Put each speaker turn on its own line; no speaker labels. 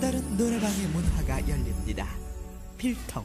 다른 노래방의 문화가 열립니다. 필통